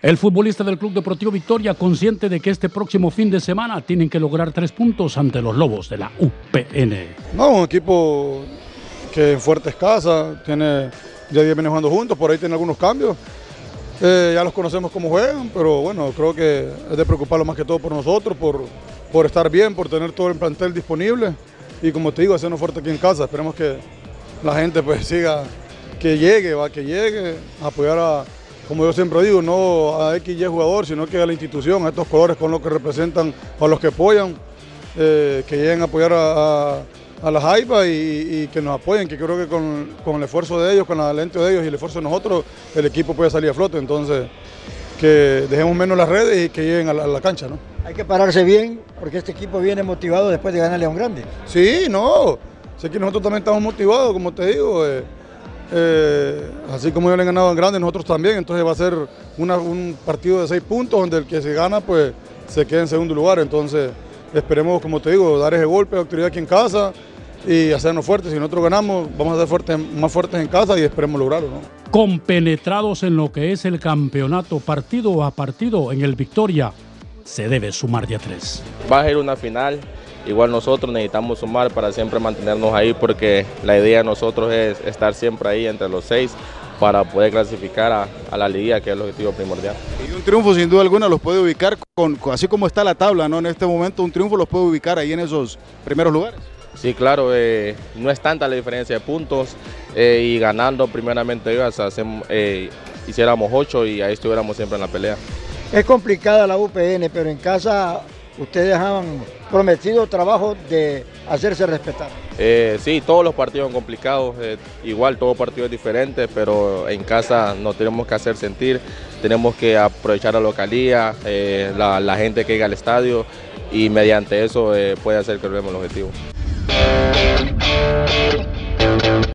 El futbolista del Club Deportivo Victoria, consciente de que este próximo fin de semana tienen que lograr tres puntos ante los Lobos de la UPN. No, un equipo que en fuerte casa, tiene, ya 10 viene jugando juntos, por ahí tiene algunos cambios. Eh, ya los conocemos cómo juegan, pero bueno, creo que es de preocuparlo más que todo por nosotros, por, por estar bien, por tener todo el plantel disponible y como te digo, hacernos fuerte aquí en casa. Esperemos que la gente pues siga, que llegue, va, que llegue, a apoyar a, como yo siempre digo, no a X y jugador, sino que a la institución, a estos colores con los que representan, a los que apoyan, eh, que lleguen a apoyar a a la Jaiba y, que nos apoyen, que creo que con, el esfuerzo de ellos, con la lente de ellos y el esfuerzo de nosotros, el equipo puede salir a flote. Entonces, que dejemos menos las redes y que lleguen a la, cancha. ¿no? Hay que pararse bien porque este equipo viene motivado después de ganar a León Grande. Sí, no. Sé que nosotros también estamos motivados, como te digo. Eh, eh, así como ellos le han ganado en grande, nosotros también. Entonces va a ser un partido de seis puntos donde el que se gana, pues se queda en segundo lugar. Entonces esperemos, como te digo, dar ese golpe de autoridad aquí en casa y hacernos fuertes. Si nosotros ganamos, vamos a ser fuertes, más fuertes en casa y esperemos lograrlo. ¿no? Compenetrados en lo que es el campeonato partido a partido en el Victoria, se debe sumar de a tres. Va a ser una final, igual nosotros necesitamos sumar para siempre mantenernos ahí porque la idea de nosotros es estar siempre ahí entre los seis para poder clasificar a, la liga, que es el objetivo primordial. Y un triunfo sin duda alguna los puede ubicar, con, así como está la tabla, ¿no? En este momento un triunfo los puede ubicar ahí en esos primeros lugares. Sí, claro, eh, no es tanta la diferencia de puntos eh, y ganando primeramente hacemos, eh, hiciéramos ocho y ahí estuviéramos siempre en la pelea. Es complicada la UPN, pero en casa ustedes han prometido trabajo de hacerse respetar. sí, todos los partidos son complicados, igual todo partido es diferente, pero en casa nos tenemos que hacer sentir, tenemos que aprovechar la localía, la, la, gente que llega al estadio y mediante eso puede hacer que logremos el objetivo.